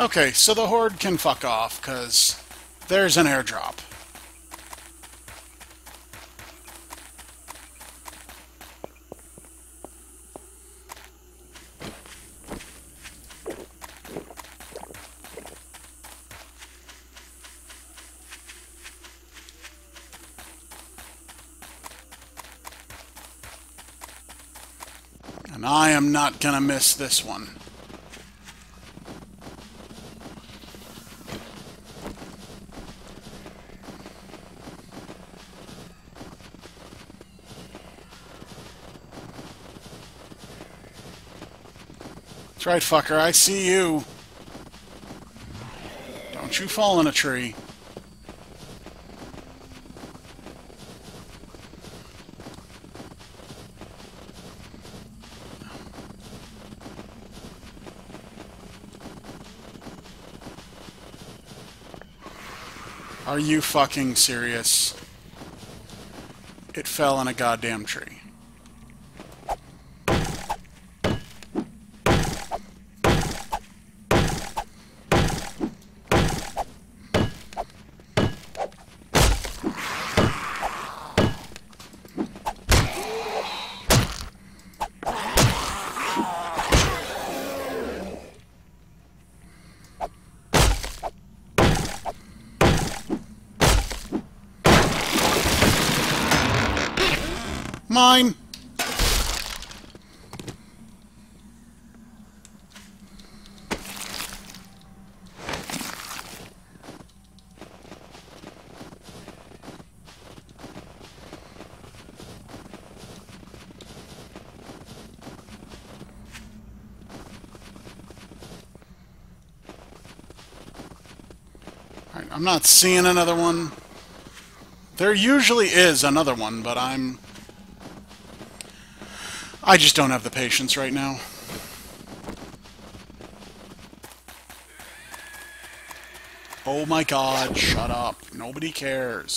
Okay, so the Horde can fuck off, because there's an airdrop. And I am not gonna miss this one. That's right, fucker. I see you. Don't you fall in a tree. Are you fucking serious? It fell in a goddamn tree. Mine! Alright, I'm not seeing another one. There usually is another one, but I'm... I just don't have the patience right now. Oh my god, shut up. Nobody cares.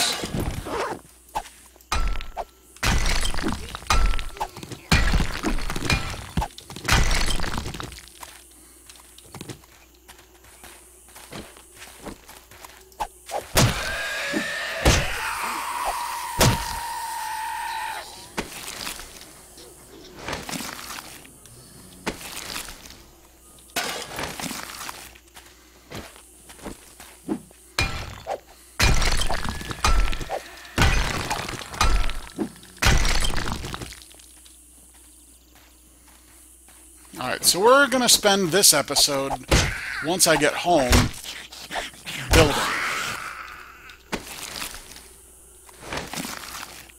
So we're going to spend this episode, once I get home, building.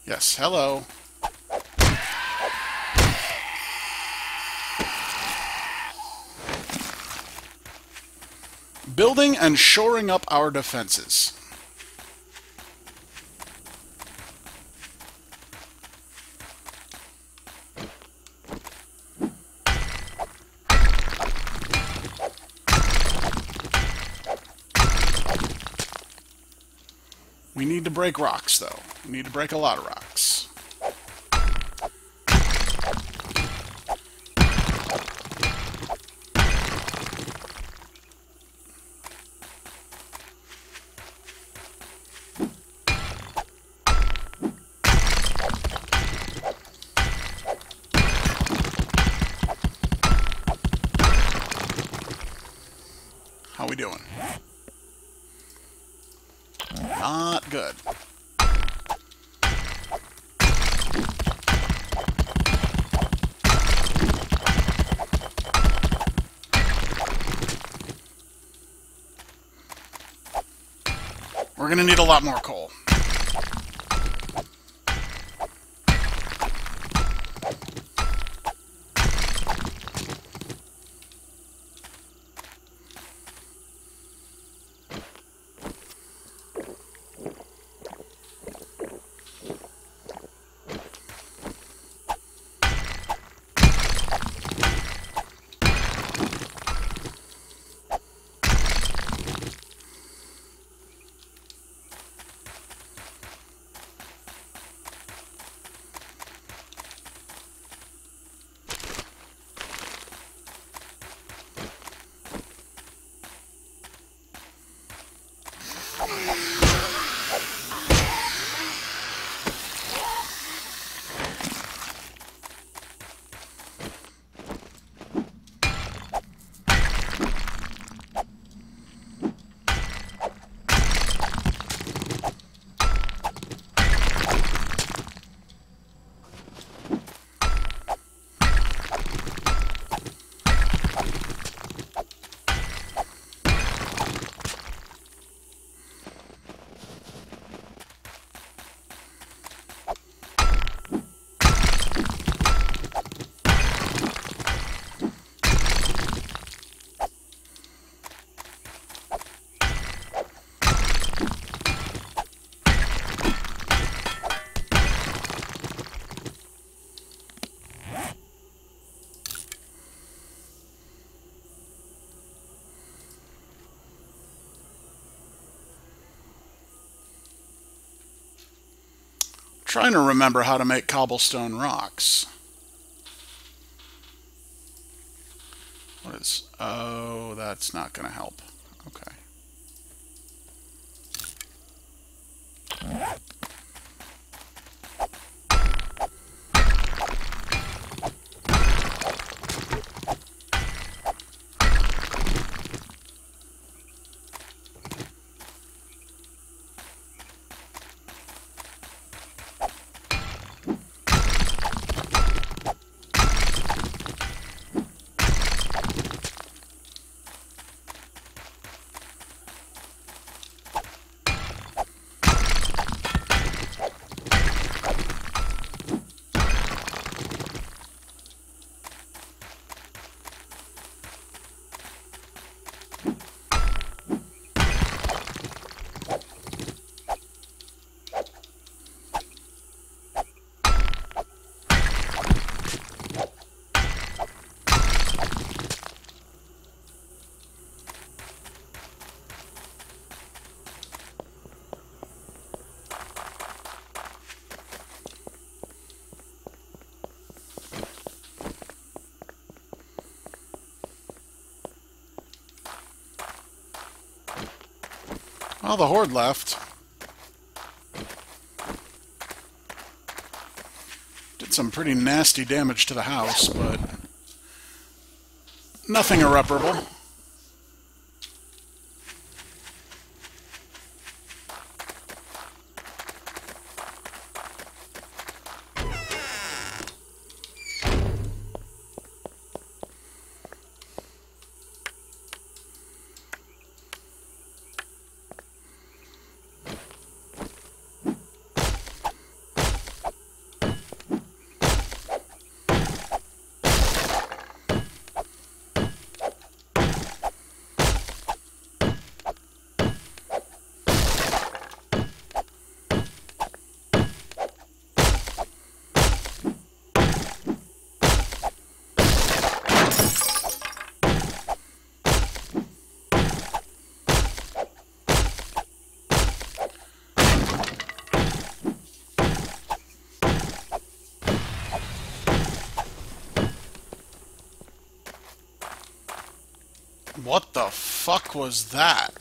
Yes, hello. Building and shoring up our defenses. Break rocks, though. We need to break a lot of rocks. How we doing? Not good. We're gonna need a lot more coal. Trying to remember how to make cobblestone rocks. What is... Oh, that's not going to help. Well, the horde left. Did some pretty nasty damage to the house, but nothing irreparable. What the fuck was that?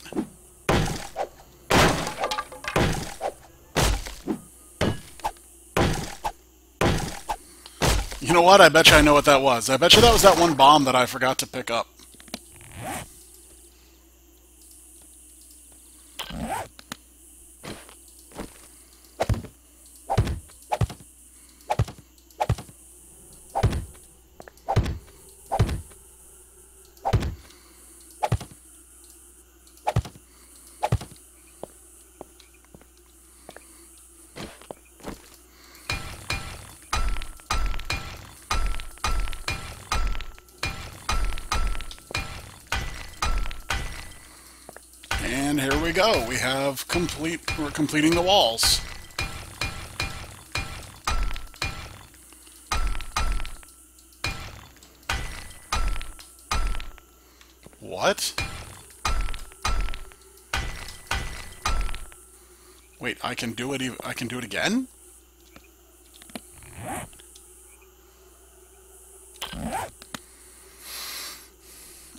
You know what? I bet you I know what that was. I bet you that was that one bomb that I forgot to pick up. We go. We have complete, we're completing the walls. What? Wait, I can do it, I can do it again?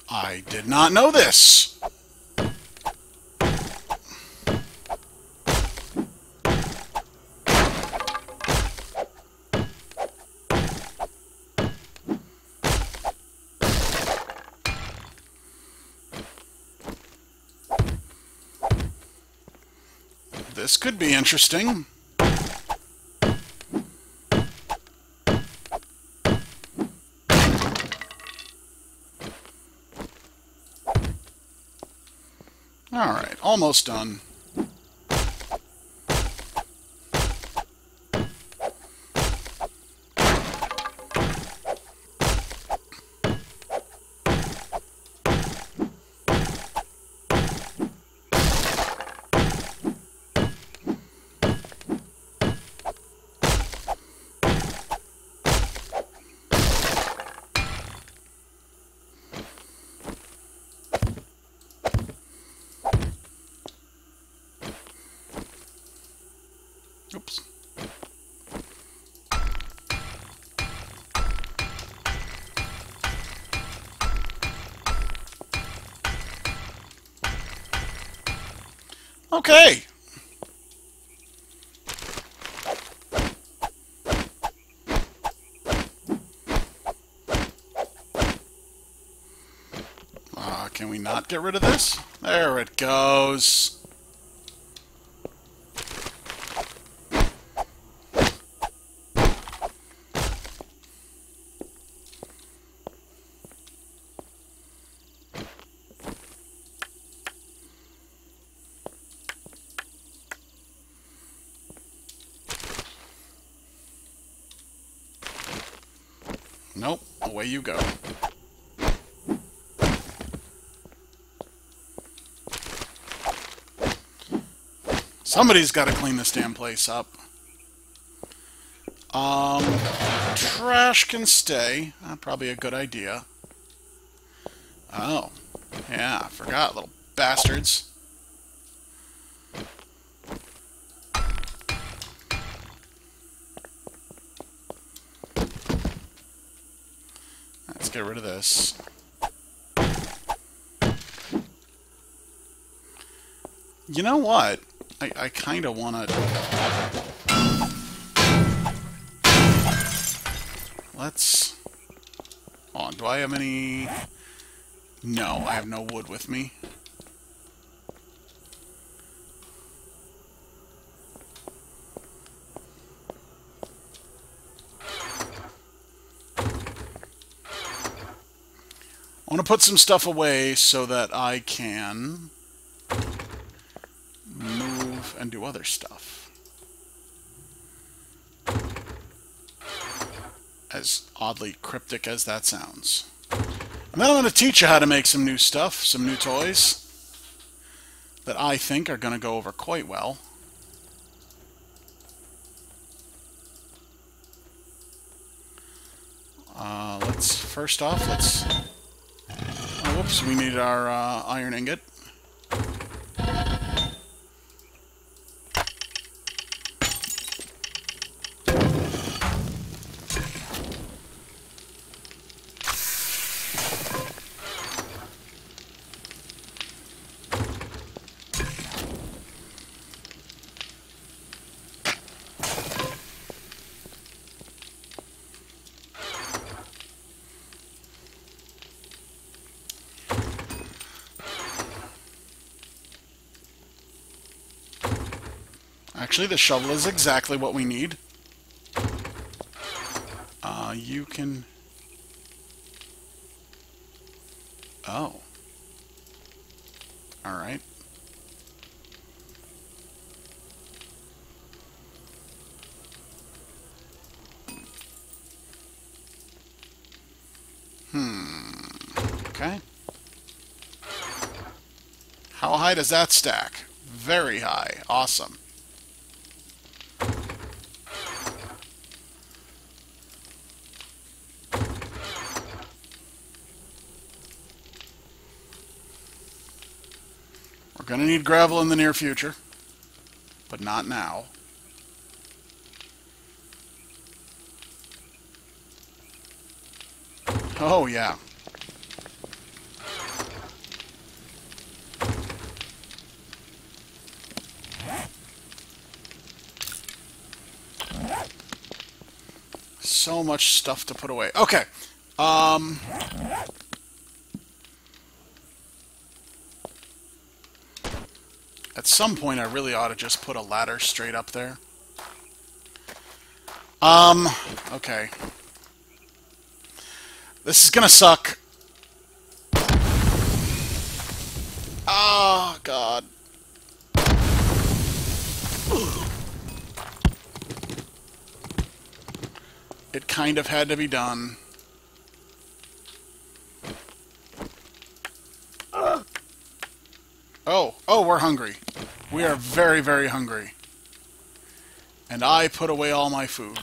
I did not know this. This could be interesting. Alright, almost done. Okay. Uh, can we not get rid of this? There it goes. Away you go. Somebody's got to clean this damn place up. Um, trash can stay. Uh, probably a good idea. Oh, yeah, I forgot, little bastards. Let's get rid of this. You know what? I, I kind of want to... Let's... Hold on, do I have any... No, I have no wood with me. Put some stuff away so that I can move and do other stuff. As oddly cryptic as that sounds. And then I'm going to teach you how to make some new stuff, some new toys that I think are going to go over quite well. Uh, let's, first off, let's Whoops, we need our uh, iron ingot. Actually, the shovel is exactly what we need. Uh, you can... Oh. Alright. Hmm. Okay. How high does that stack? Very high. Awesome. Gonna need gravel in the near future, but not now. Oh, yeah. So much stuff to put away. Okay. Um... some point, I really ought to just put a ladder straight up there. Um, okay. This is gonna suck. Oh, God. It kind of had to be done. Oh, oh, we're hungry. We are very, very hungry. And I put away all my food.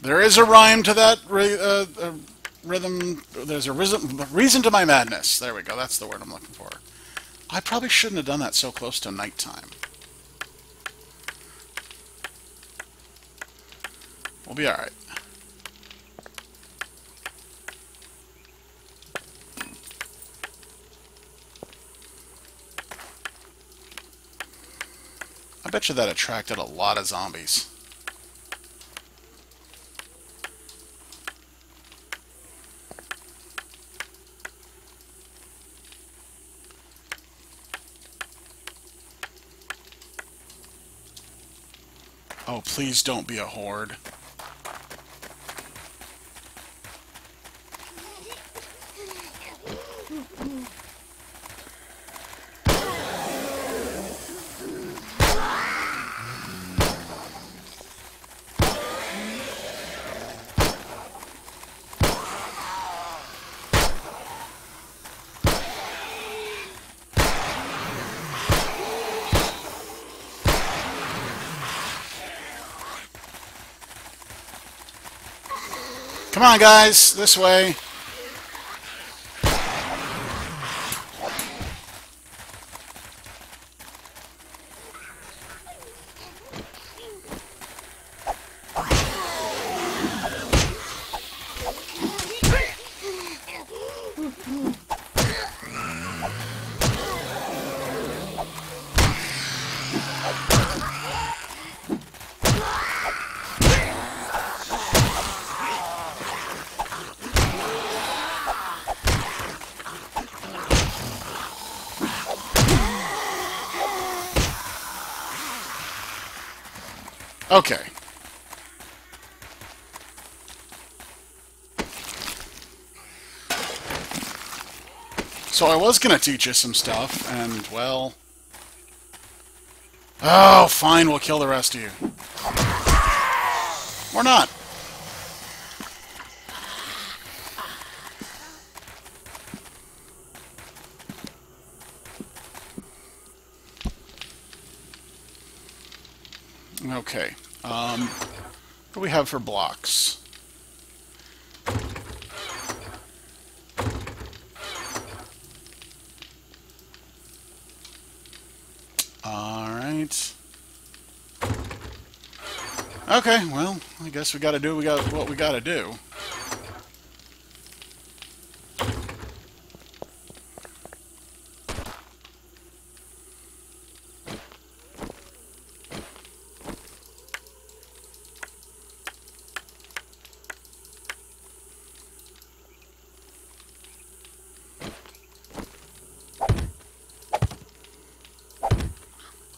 There is a rhyme to that uh, uh, rhythm. There's a reason, reason to my madness. There we go. That's the word I'm looking for. I probably shouldn't have done that so close to nighttime. Be alright. I bet you that attracted a lot of zombies. Oh, please don't be a horde. Come on, guys, this way. Okay. So I was going to teach you some stuff, and, well... Oh, fine, we'll kill the rest of you. Or not. Okay. Um, what do we have for blocks? Alright. Okay, well, I guess we gotta do we got what we gotta do.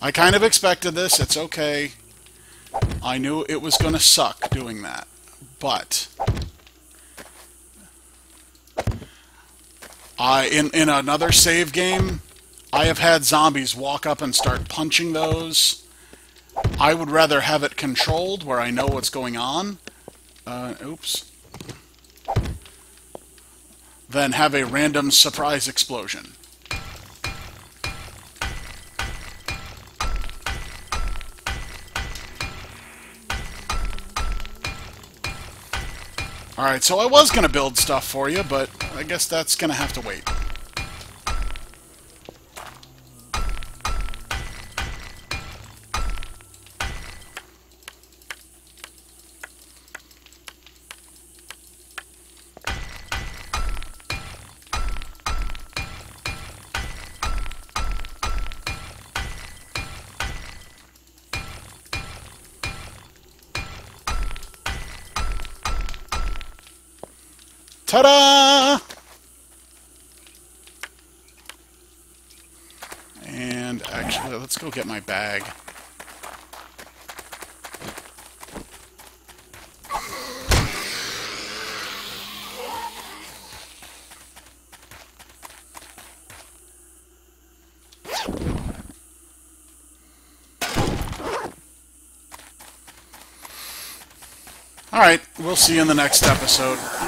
I kind of expected this. It's okay. I knew it was going to suck doing that. But... I in, in another save game, I have had zombies walk up and start punching those. I would rather have it controlled where I know what's going on. Uh, oops. Than have a random surprise explosion. Alright, so I was going to build stuff for you, but I guess that's going to have to wait. Ta-da! And actually, let's go get my bag. All right, we'll see you in the next episode.